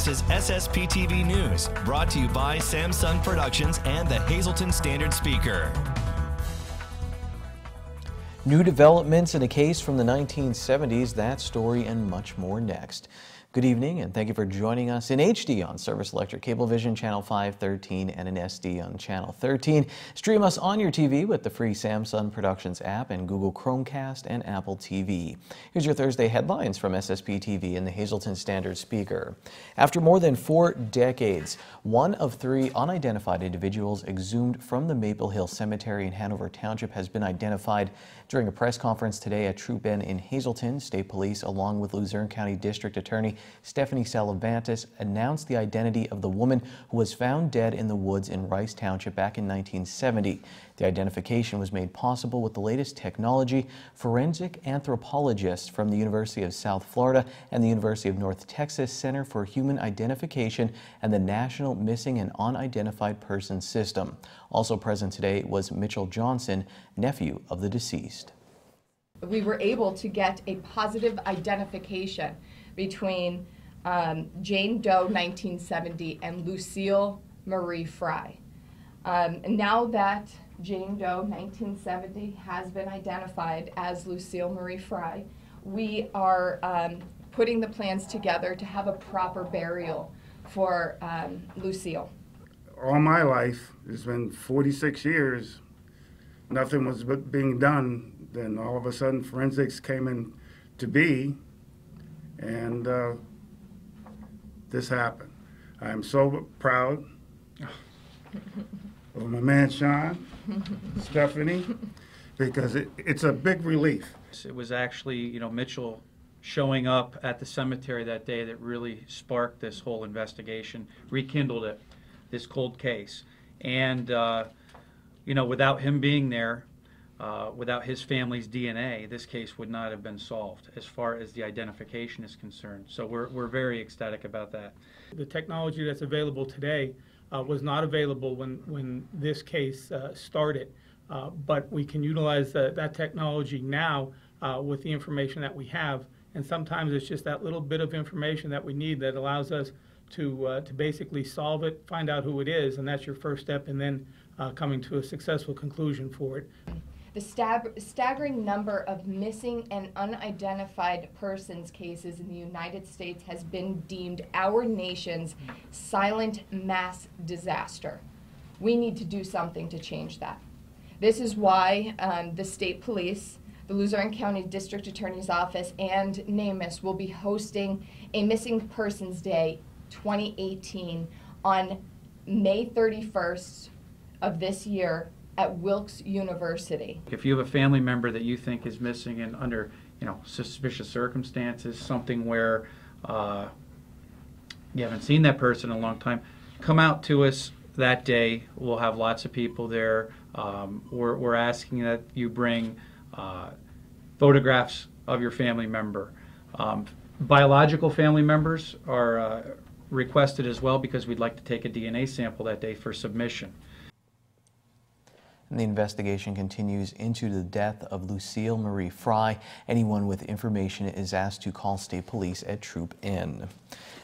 This is SSPTV News, brought to you by Sam-Son Productions and the Hazleton Standard Speaker. New developments in a case from the 1970s, that story and much more next. Good evening and thank you for joining us in HD on Service Electric Cablevision Channel 513 and in SD on Channel 13. Stream us on your TV with the free Sam-Son Productions app and Google Chromecast and Apple TV. Here's your Thursday headlines from SSP TV and the Hazleton Standard Speaker. After more than four decades, one of three unidentified individuals exhumed from the Maple Hill Cemetery in Hanover Township has been identified. During a press conference today at Troop N in Hazleton, State Police, along with Luzerne County District Attorney Stefanie Salavantis, announced the identity of the woman who was found dead in the woods in Rice Township back in 1970. The identification was made possible with the latest technology. Forensic anthropologists from the University of South Florida and the University of North Texas Center for Human Identification and the National Missing and Unidentified Persons System. Also present today was Mitchell Johnson, nephew of the deceased. We were able to get a positive identification between um, Jane Doe 1970 and Lucille Marie Fry. Um, now that Jane Doe 1970 has been identified as Lucille Marie Fry, we are um, putting the plans together to have a proper burial for um, Lucille. All my life, it's been 46 years, nothing was being done. Then all of a sudden, forensics came in to be, and uh, this happened. I am so proud of my man Sean, Stephanie, because it, it's a big relief. It was actually, you know, Mitchell showing up at the cemetery that day that really sparked this whole investigation, rekindled it, this cold case. And, uh, you know, without him being there, uh, without his family's DNA, this case would not have been solved as far as the identification is concerned. So we're, we're very ecstatic about that. The technology that's available today uh, was not available when, when this case uh, started, uh, but we can utilize the, that technology now uh, with the information that we have. And sometimes it's just that little bit of information that we need that allows us to, uh, to basically solve it, find out who it is, and that's your first step, and then coming to a successful conclusion for it. The stab- staggering number of missing and unidentified persons cases in the United States has been deemed our nation's silent mass disaster. We need to do something to change that. This is why um, the state police, the Luzerne County District Attorney's Office, and NamUs will be hosting a Missing Persons Day 2018 on May 31st of this year at Wilkes University. If you have a family member that you think is missing and under you know suspicious circumstances, something where uh, you haven't seen that person in a long time, come out to us that day. We'll have lots of people there. Um, we're, we're asking that you bring uh, photographs of your family member. Um, biological family members are uh, requested as well because we'd like to take a DNA sample that day for submission. And the investigation continues into the death of Lucille Marie Fry. Anyone with information is asked to call state police at Troop N.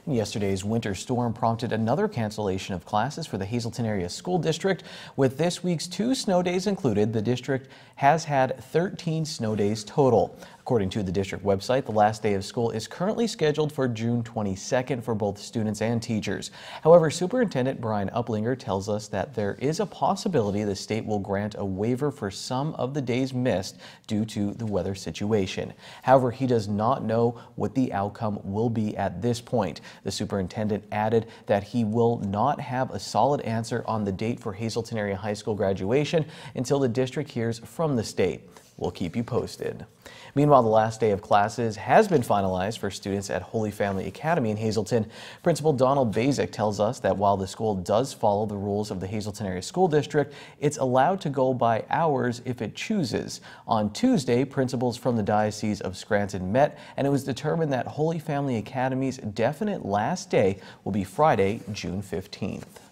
Yesterday's winter storm prompted another cancellation of classes for the Hazleton Area School District. With this week's two snow days included, the district has had 13 snow days total. According to the district website, the last day of school is currently scheduled for June 22nd for both students and teachers. However, Superintendent Brian Uplinger tells us that there is a possibility the state will grant a waiver for some of the days missed due to the weather situation. However, he does not know what the outcome will be at this point. The superintendent added that he will not have a solid answer on the date for Hazleton Area High School graduation until the district hears from the state. We'll keep you posted. Meanwhile, the last day of classes has been finalized for students at Holy Family Academy in Hazleton. Principal Donald Basic tells us that while the school does follow the rules of the Hazleton Area School District, it's allowed to go by hours if it chooses. On Tuesday, principals from the Diocese of Scranton met, and it was determined that Holy Family Academy's definite last day will be Friday, June 15th.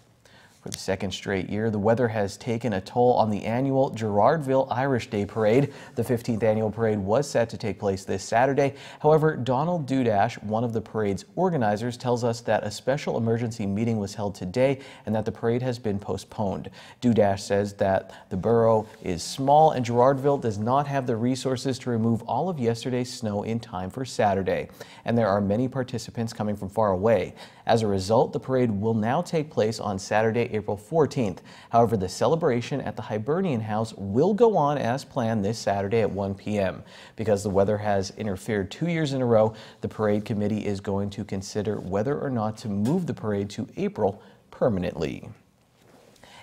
For the second straight year, the weather has taken a toll on the annual Girardville Irish Day Parade. The 15th annual parade was set to take place this Saturday. However, Donald Dudash, one of the parade's organizers, tells us that a special emergency meeting was held today and that the parade has been postponed. Dudash says that the borough is small and Girardville does not have the resources to remove all of yesterday's snow in time for Saturday. And there are many participants coming from far away. As a result, the parade will now take place on Saturday, April 14th. However, the celebration at the Hibernian House will go on as planned this Saturday at 1 p.m. Because the weather has interfered two years in a row, the parade committee is going to consider whether or not to move the parade to April permanently.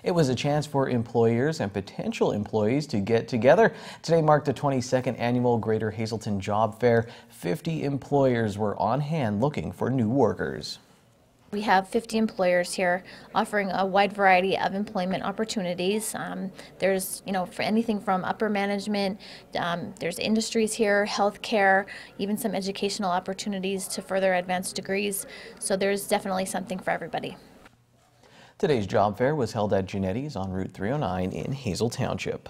It was a chance for employers and potential employees to get together. Today marked the 22nd annual Greater Hazleton Job Fair. 50 employers were on hand looking for new workers. We have 50 employers here offering a wide variety of employment opportunities. Um, there's, you know, for anything from upper management, um, there's industries here, healthcare, even some educational opportunities to further advanced degrees. So there's definitely something for everybody. Today's job fair was held at Genetti's on Route 309 in Hazle Township.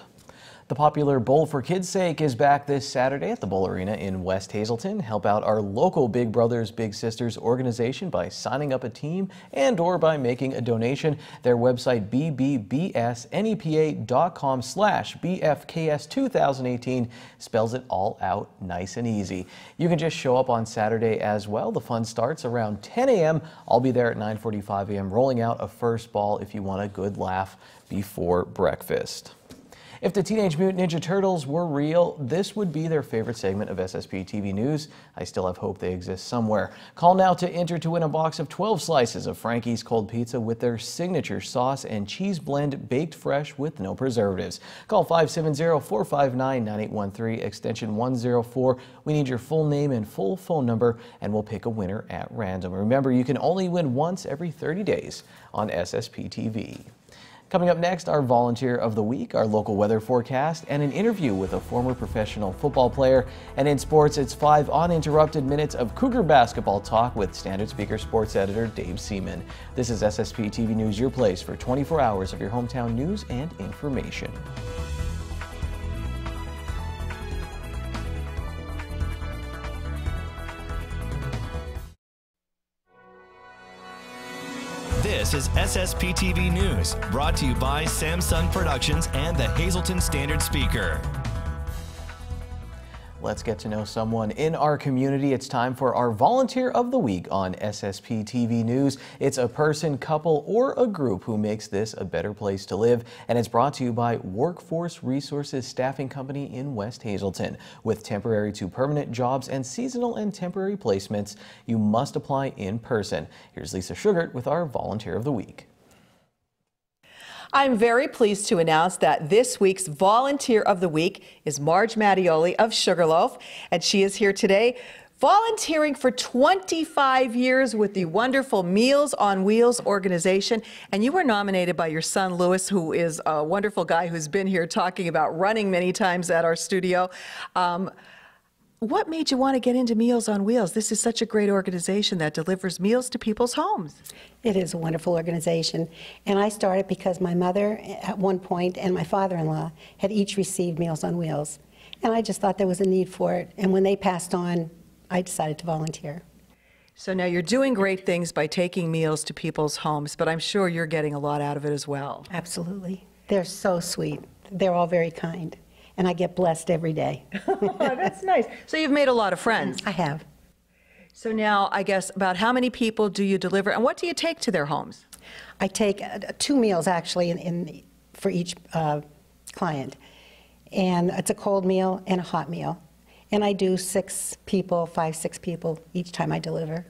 The popular Bowl for Kids' Sake is back this Saturday at the Bowl Arena in West Hazleton. Help out our local Big Brothers Big Sisters organization by signing up a team and or by making a donation. Their website bbbsnepa.com slash bfks 2018 spells it all out nice and easy. You can just show up on Saturday as well. The fun starts around 10 a.m. I'll be there at 9:45 a.m. rolling out a first ball if you want a good laugh before breakfast. If the Teenage Mutant Ninja Turtles were real, this would be their favorite segment of SSP TV News. I still have hope they exist somewhere. Call now to enter to win a box of 12 slices of Frankie's Cold Pizza with their signature sauce and cheese blend baked fresh with no preservatives. Call 570-459-9813 extension 104. We need your full name and full phone number and we'll pick a winner at random. Remember, you can only win once every 30 days on SSP TV. Coming up next, our volunteer of the week, our local weather forecast, and an interview with a former professional football player. And in sports, it's five uninterrupted minutes of Cougar basketball talk with Standard Speaker sports editor Dave Seaman. This is SSP TV News, your place for 24 hours of your hometown news and information. This is SSP TV News, brought to you by Sam-Son Productions and the Hazleton Standard Speaker. Let's get to know someone in our community. It's time for our Volunteer of the Week on SSP TV News. It's a person, couple, or a group who makes this a better place to live. And it's brought to you by Workforce Resources Staffing Company in West Hazleton. With temporary to permanent jobs and seasonal and temporary placements, you must apply in person. Here's Lisa Sugart with our Volunteer of the Week. I'm very pleased to announce that this week's Volunteer of the Week is Marge Mattioli of Sugarloaf, and she is here today volunteering for 25 years with the wonderful Meals on Wheels organization. And you were nominated by your son, Lewis, who is a wonderful guy who's been here talking about running many times at our studio. Um, what made you want to get into Meals on Wheels? This is such a great organization that delivers meals to people's homes. It is a wonderful organization. And I started because my mother, eh, at one point, and my father in law had each received Meals on Wheels. And I just thought there was a need for it. And when they passed on, I decided to volunteer. So now you're doing great things by taking meals to people's homes, but I'm sure you're getting a lot out of it as well. Absolutely. They're so sweet. They're all very kind and I get blessed every day. oh, that's nice. So you've made a lot of friends. I have. So now, I guess, about how many people do you deliver, and what do you take to their homes? I take uh, two meals actually in, in for each uh, client, and it's a cold meal and a hot meal, and I do six people, five, six people each time I deliver.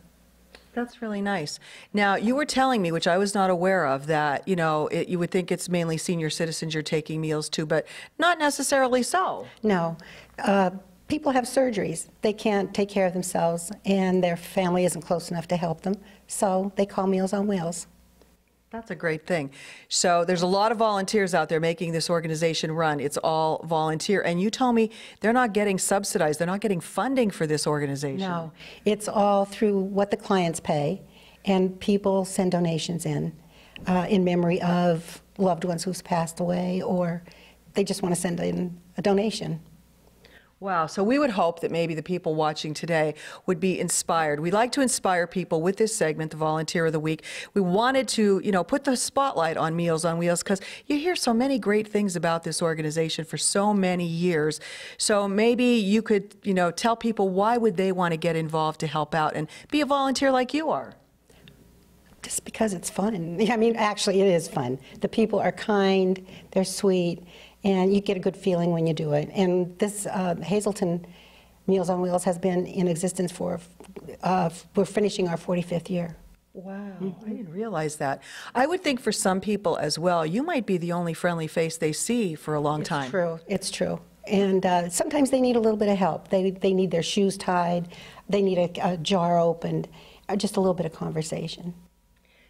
That's really nice. Now, you were telling me, which I was not aware of, that, you know, it, you would think it's mainly senior citizens you're taking meals to, but not necessarily so. No. Uh, people have surgeries. They can't take care of themselves, and their family isn't close enough to help them, so they call Meals on Wheels. That's a great thing. So there's a lot of volunteers out there making this organization run. It's all volunteer. And you told me they're not getting subsidized, they're not getting funding for this organization. No, it's all through what the clients pay, and people send donations in. uh, in memory of loved ones who's passed away, or they just want to send in a donation. Wow. So we would hope that maybe the people watching today would be inspired. We like to inspire people with this segment, the Volunteer of the Week. We wanted to, you know, put the spotlight on Meals on Wheels because you hear so many great things about this organization for so many years. So maybe you could, you know, tell people why would they want to get involved to help out and be a volunteer like you are. Just because it's fun. I mean, actually, it is fun. The people are kind, they're sweet, and you get a good feeling when you do it. And this uh, Hazleton Meals on Wheels has been in existence for, uh, we're finishing our 45th year. Wow, I didn't realize that. I would think for some people as well, you might be the only friendly face they see for a long time. It's true, it's true. And uh, sometimes they need a little bit of help. They, they need their shoes tied, they need a, a jar opened, uh, just a little bit of conversation.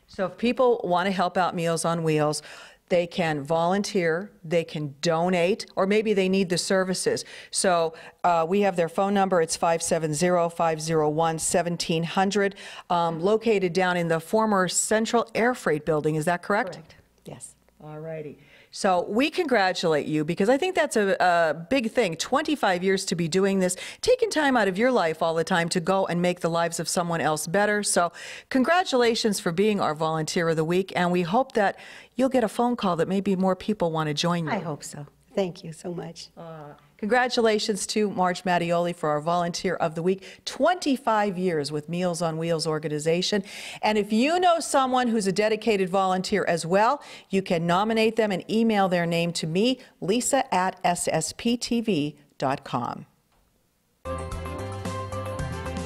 So if people want to help out Meals on Wheels, they can volunteer, they can donate, or maybe they need the services. So uh, we have their phone number. It's 570-501-1700, um, located down in the former Central Air Freight Building. Is that correct? Correct. Yes. All righty. So we congratulate you because I think that's a, a big thing. 25 years to be doing this, taking time out of your life all the time to go and make the lives of someone else better. So congratulations for being our volunteer of the week, and we hope that you'll get a phone call that maybe more people want to join you. I hope so. Thank you so much. Uh, Congratulations to Marge Mattioli for our Volunteer of the Week. 25 years with Meals on Wheels organization. And if you know someone who's a dedicated volunteer as well, you can nominate them and email their name to me, lisa at ssptv.com.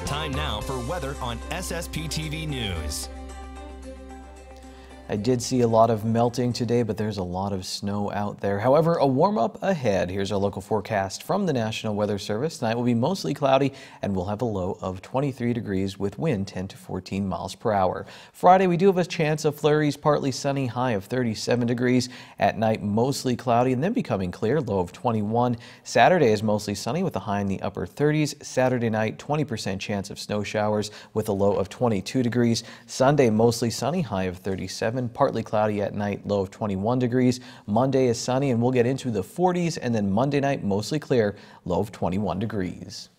Time now for weather on SSPTV News. I did see a lot of melting today, but there's a lot of snow out there. However, a warm up ahead. Here's our local forecast from the National Weather Service. Tonight will be mostly cloudy and we'll have a low of 23 degrees with wind 10 to 14 miles per hour. Friday, we do have a chance of flurries, partly sunny, high of 37 degrees. At night, mostly cloudy and then becoming clear, low of 21. Saturday is mostly sunny with a high in the upper 30s. Saturday night, 20% chance of snow showers with a low of 22 degrees. Sunday, mostly sunny, high of 37 partly cloudy at night, low of 21 degrees. Monday is sunny and we'll get into the 40s, and then Monday night, mostly clear, low of 21 degrees.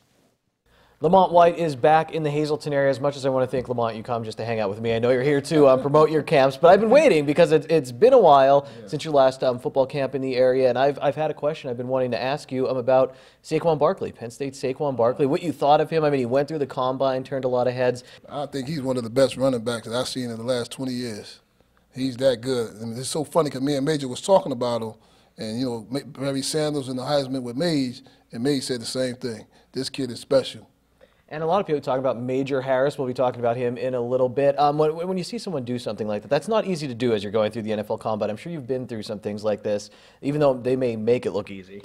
Lamont White is back in the Hazleton area. As much as I want to thank Lamont, you come just to hang out with me. I know you're here to um, promote your camps, but I've been waiting because it, it's been a while since your last um, football camp in the area, and I've, I've had a question I've been wanting to ask you um, about Saquon Barkley, Penn State Saquon Barkley. What you thought of him? I mean, he went through the combine, turned a lot of heads. I think he's one of the best running backs that I've seen in the last 20 years. He's that good. I mean, it's so funny because me and Major was talking about him, and you know, Barry Sanders and the Heisman with Mage, and Mage said the same thing. This kid is special. And a lot of people talk about Major Harris. We'll be talking about him in a little bit. Um, when, when you see someone do something like that, that's not easy to do as you're going through the NFL combine. I'm sure you've been through some things like this, even though they may make it look easy.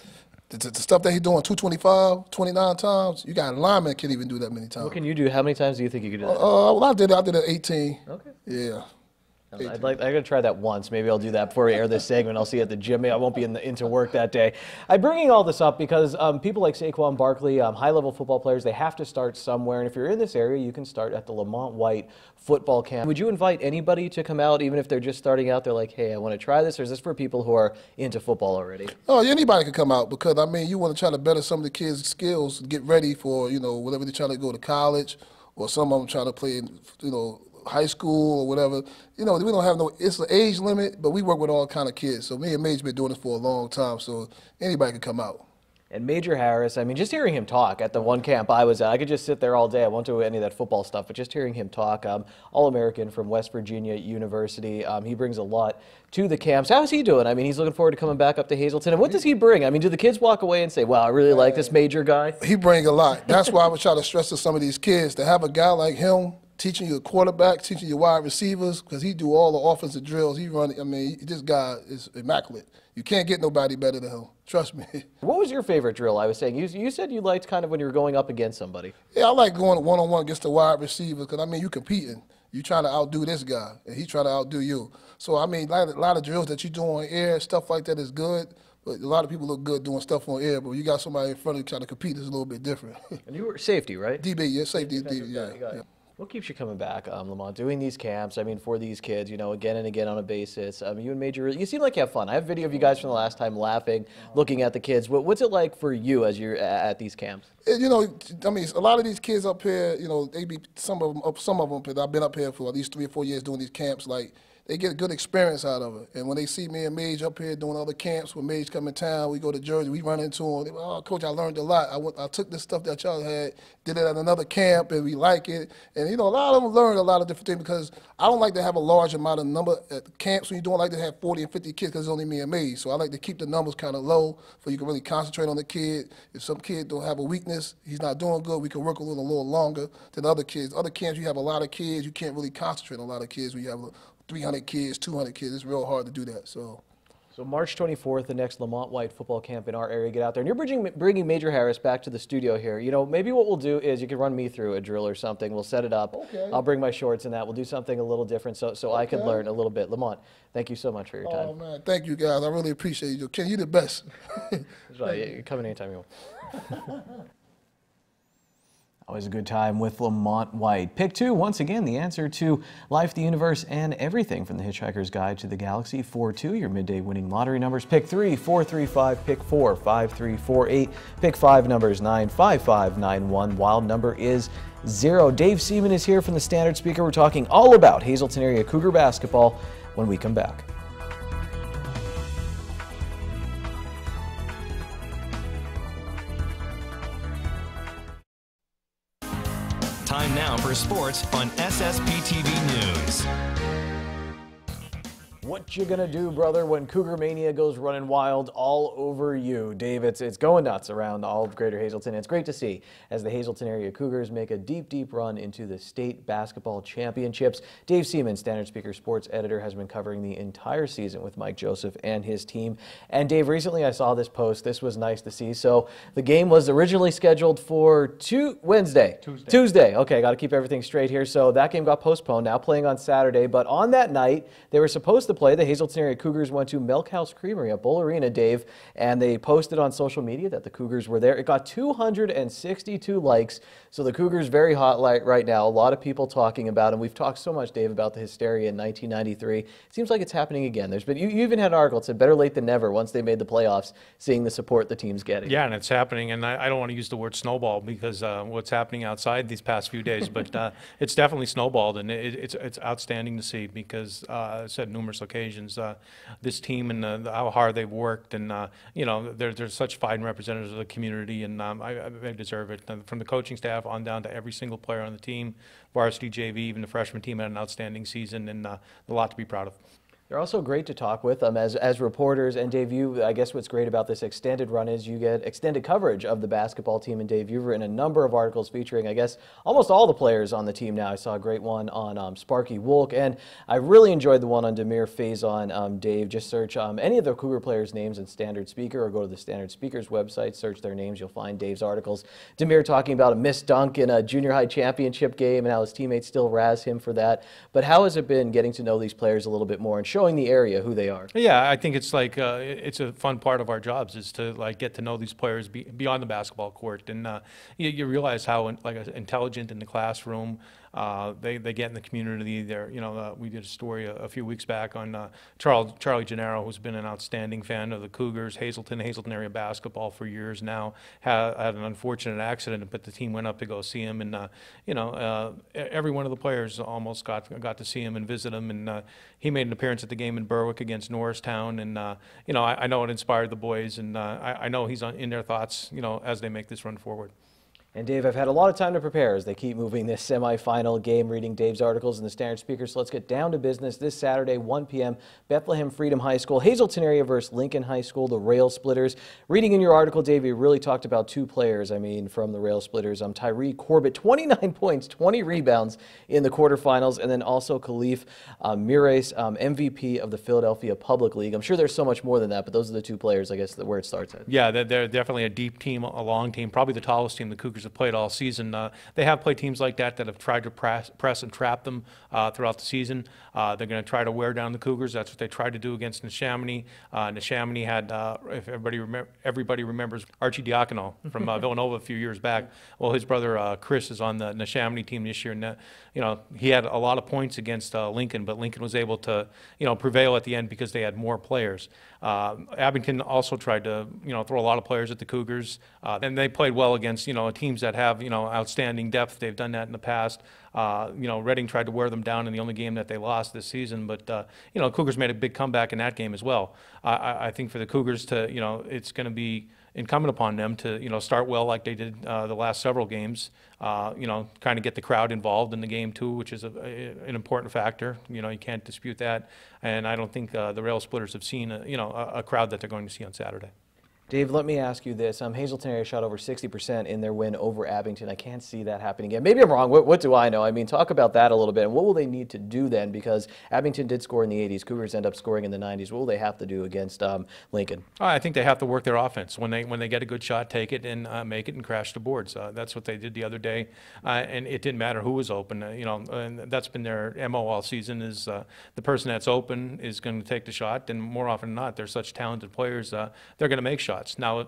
The, the- stuff that he's doing 225, 29 times, you got a lineman that can't even do that many times. What can you do? How many times do you think you could do that? Uh, well, I did it. I did it 18. Okay. Yeah. I'd like. I gotta try that once. Maybe I'll do that before we air this segment. I'll see you at the gym. Maybe I won't be in the, into work that day. I'm bringing all this up because um, people like Saquon Barkley, um, high-level football players, they have to start somewhere. And if you're in this area, you can start at the Lamont White football camp. Would you invite anybody to come out, even if they're just starting out? They're like, hey, I want to try this, or is this for people who are into football already? Oh, anybody could come out because I mean, you want to try to better some of the kids' skills, get ready for you know whatever they're trying to go to college, or some of them trying to play you know high school or whatever. You know, we don't have no. It's an age limit, but we work with all kind of kids. So me and Mage been doing this for a long time, so anybody can come out. And Major Harris, I mean, just hearing him talk at the one camp I was at, I could just sit there all day. I won't do any of that football stuff, but just hearing him talk, um, All American from West Virginia University, um, he brings a lot to the camps. How's he doing? I mean, he's looking forward to coming back up to Hazleton. And what does he bring? I mean, do the kids walk away and say, wow, I really like this Major guy? He bring a lot. That's why I would try to stress to some of these kids to have a guy like him teaching you a quarterback, teaching you wide receivers, because he do all the offensive drills. He run. I mean, this guy is immaculate. You can't get nobody better than him. Trust me. What was your favorite drill? I was saying, you, you said you liked kind of when you were going up against somebody. Yeah, I like going one on one against the wide receivers because I mean you competing. You trying to outdo this guy, and he trying to outdo you. So I mean, a lot, of, a lot of drills that you do on air, stuff like that is good. But a lot of people look good doing stuff on air, but when you got somebody in front of you trying to compete, it's a little bit different. And you were safety, right? DB, yeah, safety, DB, yeah, What keeps you coming back, um, Lamont? Doing these camps, I mean, for these kids, you know, again and again on a basis. Um, you and Major, you seem like you have fun. I have video of you guys from the last time laughing, looking at the kids. What, what's it like for you as you're at these camps? Eh, You know, I mean, a lot of these kids up here, you know, they be some of them, some of them. I've been up here for at least three or four years doing these camps. Like, they get a good experience out of it. And when they see me and Mage up here doing other camps, when Mage come in town, we go to Jersey, we run into them. They, oh, coach, I learned a lot. I went, I took this stuff that y'all had, did it at another camp, and we like it. And you know, a lot of them learn a lot of different things because I don't like to have a large amount of number at camps when you don't like to have 40 and 50 kids because it's only me and Mage. So I like to keep the numbers kind of low so you can really concentrate on the kid. If some kid don't have a weakness, he's not doing good, we can work a little, a little longer than other kids. Other camps, you have a lot of kids, you can't really concentrate on a lot of kids when you have 300 kids, 200 kids. It's real hard to do that. So. So March 24th, the next Lamont White football camp in our area. Get out there, and you're bringing, bringing Major Harris back to the studio here. You know, maybe what we'll do is you can run me through a drill or something. We'll set it up. Okay. I'll bring my shorts and that. We'll do something a little different, so so I can learn a little bit. Lamont, thank you so much for your time. Oh man, thank you guys. I really appreciate you. Ken, you're the best. Right. You're coming anytime you want. Always a good time with Lamont White. Pick two, once again, the answer to life, the universe, and everything from the Hitchhiker's Guide to the Galaxy. 4 2, your midday winning lottery numbers. Pick three, 435, pick four, 5348, pick five numbers 95591. Wild number is zero. Dave Seaman is here from the Standard Speaker. We're talking all about Hazleton area Cougar basketball when we come back. Sports on SSP TV News. What you gonna do, brother, when Cougar Mania goes running wild all over you? Dave, it's, it's going nuts around all of Greater Hazleton. It's great to see as the Hazleton area Cougars make a deep, deep run into the state basketball championships. Dave Seaman, Standard Speaker sports editor, has been covering the entire season with Mike Joseph and his team. And Dave, recently I saw this post. This was nice to see. So the game was originally scheduled for two, Wednesday. Tuesday. Tuesday. Okay, got to keep everything straight here. So that game got postponed, now playing on Saturday. But on that night, they were supposed to play. The Hazleton area Cougars went to Milk House Creamery at Bowl Arena, Dave, and they posted on social media that the Cougars were there. It got 262 likes. So the Cougars very hot light right now. A lot of people talking about them. We've talked so much, Dave, about the hysteria in 1993. It seems like it's happening again. There's been you, you even had an article that said better late than never once they made the playoffs, seeing the support the team's getting. Yeah, and it's happening, and I, I don't want to use the word snowball because uh, what's happening outside these past few days, but uh, it's definitely snowballed, and it, it's it's outstanding to see because uh, I said numerous occasions uh, this team and uh, how hard they've worked, and uh, you know they're they're such fine representatives of the community, and um, I, I, they deserve it. From the coaching staff on down to every single player on the team, varsity, JV, even the freshman team had an outstanding season, and uh, a lot to be proud of. They're also great to talk with um, as, as reporters. And Dave, you, I guess what's great about this extended run is you get extended coverage of the basketball team. And Dave, you've written a number of articles featuring, I guess, almost all the players on the team now. I saw a great one on um, Sparky Wolk, and I really enjoyed the one on Demir Faison. Um, Dave, just search um, any of the Cougar players' names in Standard Speaker or go to the Standard Speaker's website, search their names. You'll find Dave's articles. Demir talking about a missed dunk in a junior high championship game and how his teammates still razz him for that. But how has it been getting to know these players a little bit more and showing the area who they are? Yeah, I think it's like uh, it's a fun part of our jobs is to like get to know these players be, beyond the basketball court, and uh, you, you realize how like intelligent in the classroom uh, they they get in the community. They're you know uh, we did a story a, a few weeks back on uh, Charles Charlie Gennaro, who's been an outstanding fan of the Cougars, Hazleton Hazleton area basketball for years now. Had, had an unfortunate accident, but the team went up to go see him, and uh, you know uh, every one of the players almost got got to see him and visit him, and uh, he made an appearance at the game in Berwick against Norristown, and you know I, I know it inspired the boys, and I, I know he's on, in their thoughts, you know, as they make this run forward. And Dave, I've had a lot of time to prepare as they keep moving this semifinal game, reading Dave's articles in the Standard Speaker. So let's get down to business this Saturday, 1 p.m. Bethlehem Freedom High School, Hazleton area versus Lincoln High School, the Rail Splitters. Reading in your article, Dave, you really talked about two players. I mean, from the Rail Splitters, um, Tyree Corbett, 29 points, 20 rebounds in the quarterfinals, and then also Khalif um, Mires, um, MVP of the Philadelphia Public League. I'm sure there's so much more than that, but those are the two players, I guess, where it starts at. Yeah, they're, definitely a deep team, a long team, probably the tallest team the Cougars have played all season. Uh, they have played teams like that that have tried to press, press and trap them uh, throughout the season. Uh, they're going to try to wear down the Cougars. That's what they tried to do against Neshaminy. Uh, Neshaminy had, uh, if everybody everybody remembers Archie Diacono from uh, Villanova a few years back. Well, his brother uh, Chris is on the Neshaminy team this year, and you know he had a lot of points against uh, Lincoln, but Lincoln was able to you know prevail at the end because they had more players. Uh, Abington also tried to you know throw a lot of players at the Cougars, uh, and they played well against you know teams that have you know outstanding depth. They've done that in the past. Uh, you know, Reading tried to wear them down in the only game that they lost this season, but uh, you know, Cougars made a big comeback in that game as well. I, I, think for the Cougars to, you know, it's going to be incumbent upon them to, you know, start well like they did uh, the last several games. Uh, you know, kind of get the crowd involved in the game too, which is a, a, an important factor. You know, you can't dispute that. And I don't think uh, the Rail Splitters have seen, a, you know, a, a crowd that they're going to see on Saturday. Dave, let me ask you this. Um, Hazleton area shot over 60% in their win over Abington. I can't see that happening again. Maybe I'm wrong. What, what, do I know? I mean, talk about that a little bit. And what will they need to do then? Because Abington did score in the 80s. Cougars end up scoring in the 90s. What will they have to do against um, Lincoln? Oh, I think they have to work their offense. When they when they get a good shot, take it and uh, make it and crash the boards. Uh, that's what they did the other day. Uh, and it didn't matter who was open. Uh, you know, that's been their MO all season is uh, the person that's open is going to take the shot. And more often than not, they're such talented players. Uh, they're going to make shots. Now,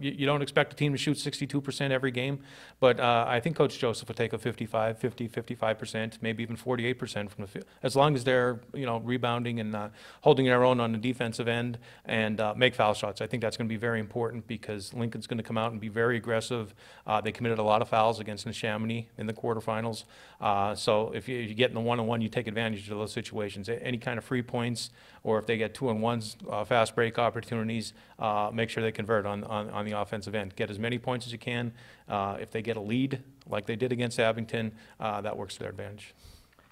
you, you don't expect a team to shoot 62% every game, but uh, I think Coach Joseph will take a 55, 50, 55%, maybe even 48% from the field, as long as they're you know rebounding and uh, holding their own on the defensive end and uh, make foul shots. I think that's going to be very important because Lincoln's going to come out and be very aggressive. Uh, they committed a lot of fouls against Neshaminy in the quarterfinals, uh, so if you, you get in the one-on-one, you take advantage of those situations. Any kind of free points, or if they get two-on-ones, uh, fast break opportunities, make sure they convert on on, on the offensive end. Get as many points as you can. Uh, if they get a lead, like they did against Abington, uh, that works to their advantage.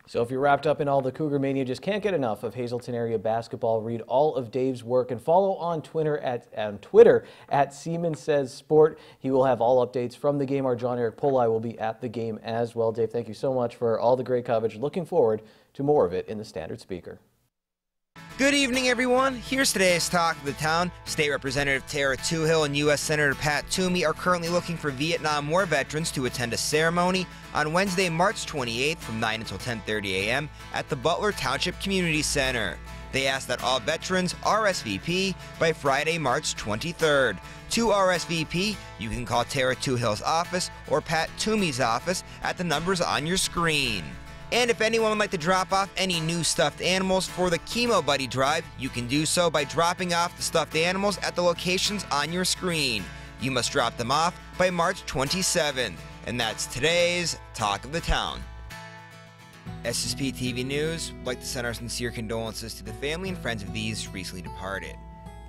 So if you're wrapped up in all the Cougar Mania, just can't get enough of Hazleton area basketball, read all of Dave's work and follow on Twitter at, on Twitter at Seaman Says Sport. He will have all updates from the game. Our John Eric Polai will be at the game as well. Dave, thank you so much for all the great coverage. Looking forward to more of it in the Standard Speaker. Good evening, everyone. Here's today's talk of the town. State Representative Tarah Toohil and U.S. Senator Pat Toomey are currently looking for Vietnam War veterans to attend a ceremony on Wednesday, March 28th from 9 until 10:30 a.m. at the Butler Township Community Center. They ask that all veterans RSVP by Friday, March 23rd. To RSVP, you can call Tarah Toohil's office or Pat Toomey's office at the numbers on your screen. And if anyone would like to drop off any new stuffed animals for the Chemo Buddy Drive, you can do so by dropping off the stuffed animals at the locations on your screen. You must drop them off by March 27th. And that's today's Talk of the Town. SSP TV News would like to send our sincere condolences to the family and friends of these recently departed.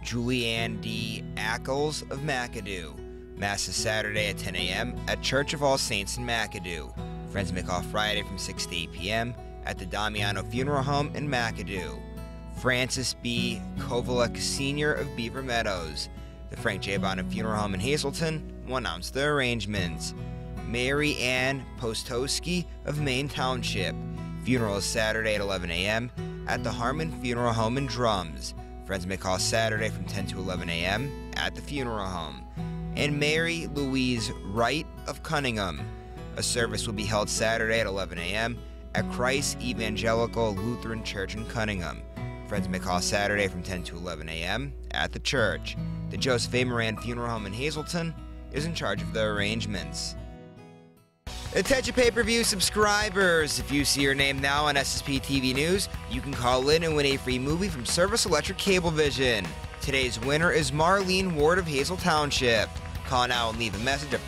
Julianne D. Ackles of McAdoo. Mass is Saturday at 10 a.m. at Church of All Saints in McAdoo. Friends make off Friday from 6 to 8 p.m. at the Damiano Funeral Home in McAdoo. Francis B. Kovalek Sr. of Beaver Meadows. The Frank J. Bonham Funeral Home in Hazleton will announce the arrangements. Mary Ann Postowski of Main Township. Funeral is Saturday at 11 a.m. at the Harmon Funeral Home in Drums. Friends may call Saturday from 10 to 11 a.m. at the funeral home. And Mary Louise Wright of Cunningham. A service will be held Saturday at 11 a.m. at Christ Evangelical Lutheran Church in Cunningham. Friends may call Saturday from 10 to 11 a.m. at the church. The Joseph A. Moran Funeral Home in Hazleton is in charge of the arrangements. Attention pay-per-view subscribers! If you see your name now on SSP TV News, you can call in and win a free movie from Service Electric Cablevision. Today's winner is Marlene Ward of Hazle Township. Call now and leave a message at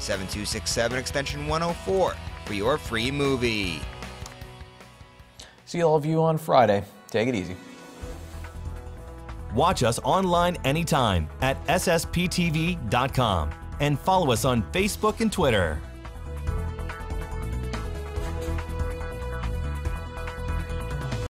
570-455-7267 extension 104 for your free movie. See all of you on Friday. Take it easy. Watch us online anytime at ssptv.com and follow us on Facebook and Twitter.